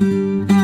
Música